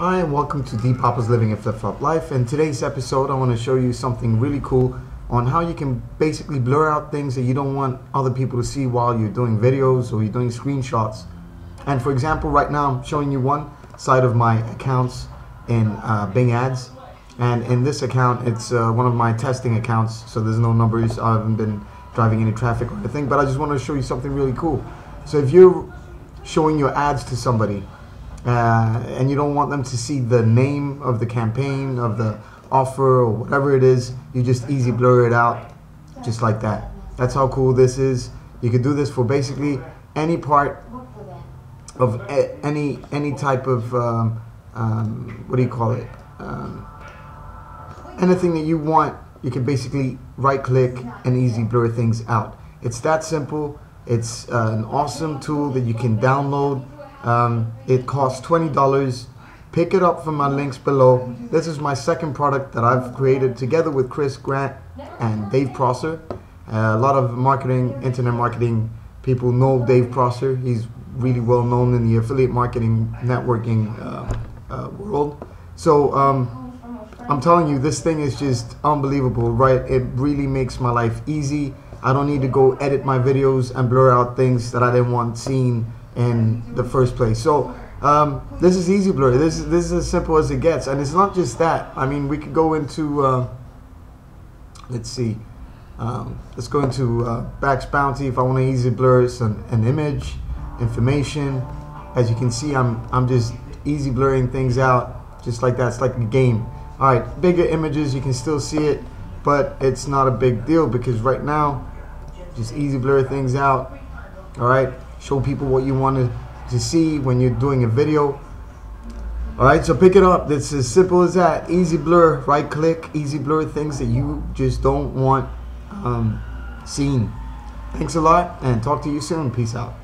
Hi and welcome to D Papa's Living a Flip Flop Life. In today's episode, I want to show you something really cool on how you can basically blur out things that you don't want other people to see while you're doing videos or you're doing screenshots. And for example, right now I'm showing you one side of my accounts in uh, Bing Ads. And in this account, it's uh, one of my testing accounts, so there's no numbers. I haven't been driving any traffic or anything, but I just want to show you something really cool. So if you're showing your ads to somebody, uh, and you don't want them to see the name of the campaign of the offer or whatever it is. You just easy blur it out just like that. That's how cool this is. You can do this for basically any part of any any type of um, um, what do you call it? Um, anything that you want you can basically right click and easy blur things out. It's that simple. It's uh, an awesome tool that you can download um, it costs $20. Pick it up from my links below. This is my second product that I've created together with Chris Grant and Dave Prosser. Uh, a lot of marketing, internet marketing people know Dave Prosser. He's really well known in the affiliate marketing networking uh, uh, world. So um, I'm telling you, this thing is just unbelievable, right? It really makes my life easy. I don't need to go edit my videos and blur out things that I didn't want seen in the first place. So um, this is easy blur. This is this is as simple as it gets, and it's not just that. I mean, we could go into uh, let's see, um, let's go into uh, MaxBounty if I want to easy blur some an image, information. As you can see, I'm I'm just easy blurring things out just like that. It's like a game. All right, bigger images you can still see it, but it's not a big deal because right now, just easy blur things out. All right show people what you want to, see when you're doing a video. Alright, so pick it up. It's as simple as that. Easy blur, right click, easy blur things that you just don't want um, seen. Thanks a lot and talk to you soon. Peace out.